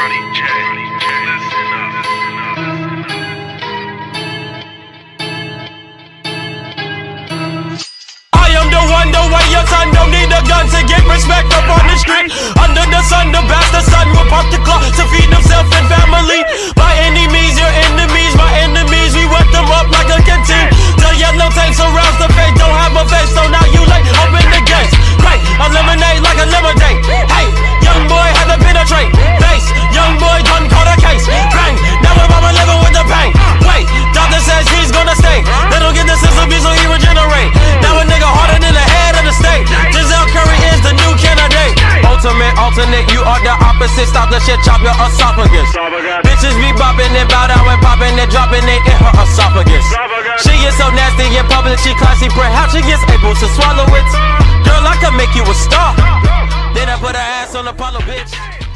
I am the one, the way you son don't need a gun. are the opposite. Stop the shit, chop your esophagus. Bitches be bopping and bow down and popping and dropping it in her esophagus. She is so nasty in public, she classy, perhaps she is able to swallow it. Girl, I could make you a star. Then I put her ass on Apollo, bitch.